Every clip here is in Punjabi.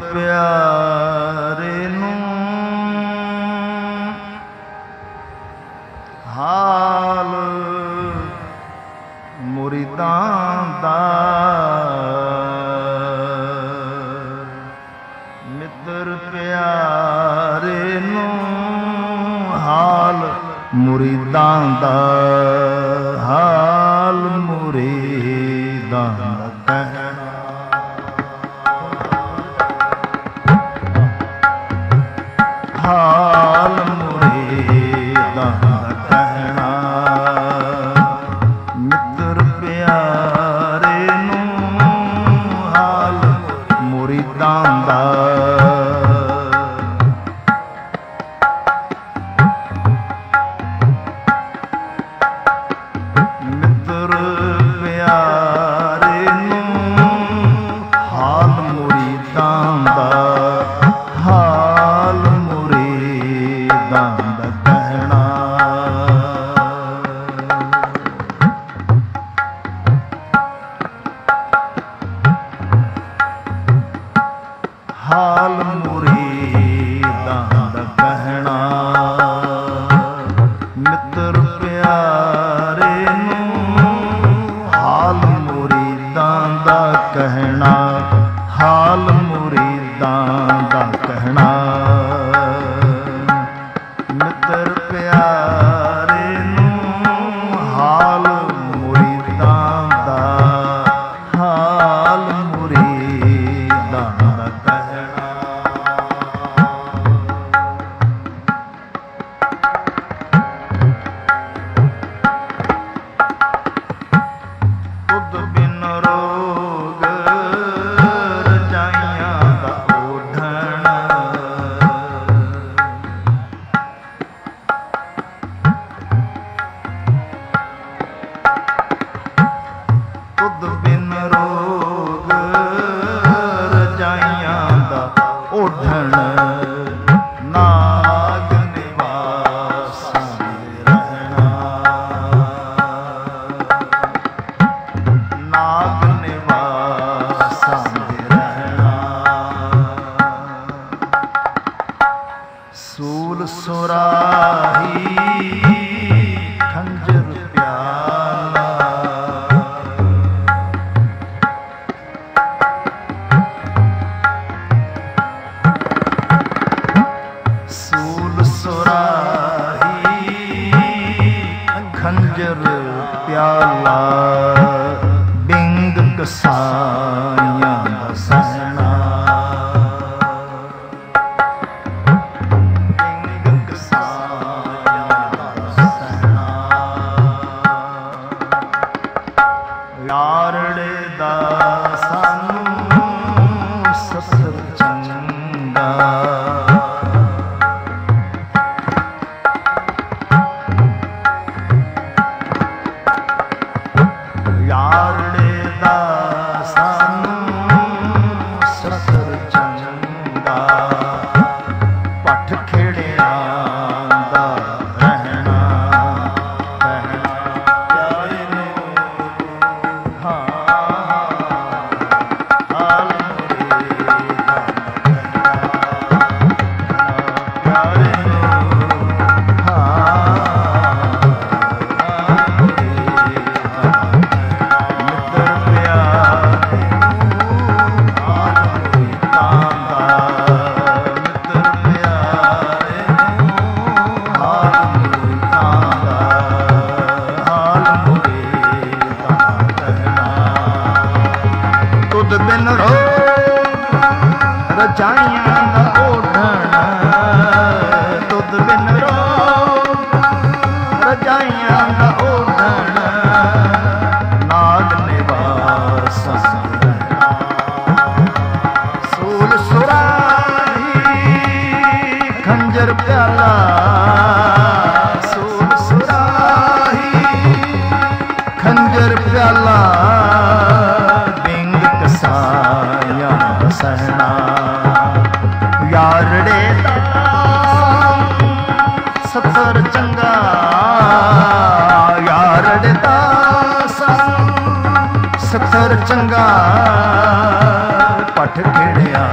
ਪਿਆਰੇ ਨੂੰ। ਹਾਲ ਮੁਰੀਦਾਂ ਦਾ। ਮਿੱਤਰ ਪਿਆਰੇ ਨੂੰ ਹਾਲ ਮੁਰੀਦਾਂ ਦਾ। ਹਾਲ ਮੁਰੀਦਾਂ ਦੁੱਧ ਬਿਨ ਰੋਗ ਰਚਾਈਆਂ ਦਾ ਉਠਣ ਖੰਜਰ ਪਿਆਲਾ ਬਿੰਗ ਕਸਾਈਆਂ ਦਾ ਸਹਿਣਾ ਲਾਰੜੇ ਦਾ ਸਾਨੂੰ ਸਸਰ ਚੰਗਾ। ਰਚਾਈਆਂ ਨਾ ਓਢਣ ਦੁੱਧ ਬਿਨ ਰੋ। ਰਚਾਈਆਂ ਨਾ ਓਢਣ ਨਾਗ ਨਿਵਾਸ ਸੂਲ ਸੁਰਾਹੀ, ਖੰਜਰ ਪਿਆਲਾ। ਰੜੇ ਸਤਰ ਚੰਗਾ ਯਾਰ ਰੜਦਾ ਸਤਰ ਚੰਗਾ ਪਠ ਖੇੜਿਆ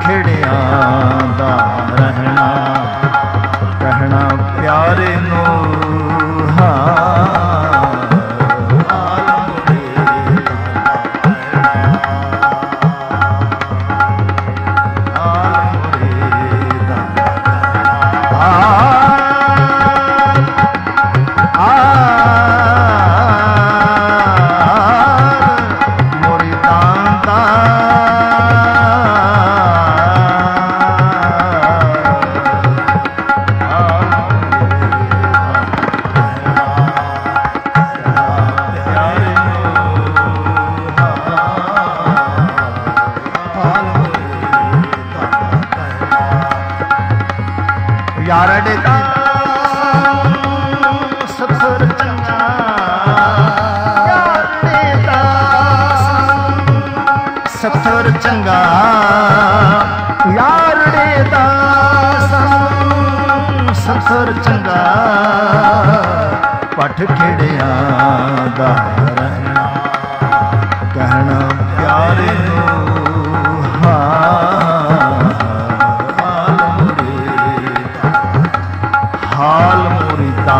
ਖੇੜਿਆ ਦਾ ਰਹਿਣਾ ਸੰਗਾ ਯਾਰੜੇ ਦਾ ਸਾਨੂੰ ਚੰਗਾ। ਪਠ ਖੇੜਿਆਂ ਦਾ ਕਹਿਣਾ ਪਿਆਰੇ ਹਾਲ ਮੁਰੀਦਾ ਹਾਲ ਮੁਰੀਦਾ